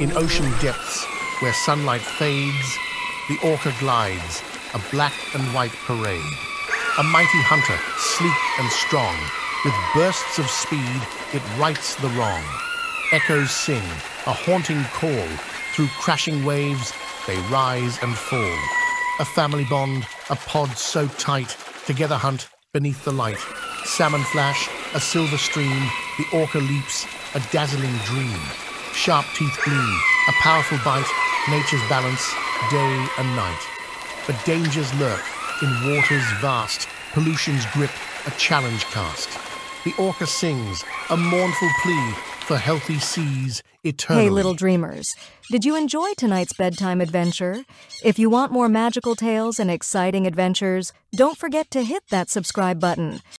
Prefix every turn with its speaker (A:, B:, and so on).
A: In ocean depths, where sunlight fades, the orca glides, a black and white parade. A mighty hunter, sleek and strong, with bursts of speed, it rights the wrong. Echoes sing, a haunting call. Through crashing waves, they rise and fall. A family bond, a pod so tight, together hunt beneath the light. Salmon flash, a silver stream, the orca leaps, a dazzling dream. Sharp teeth gleam, a powerful bite, nature's balance, day and night. But dangers lurk in waters vast, pollution's grip, a challenge cast. The orca sings, a mournful plea for healthy seas eternally.
B: Hey, little dreamers. Did you enjoy tonight's bedtime adventure? If you want more magical tales and exciting adventures, don't forget to hit that subscribe button.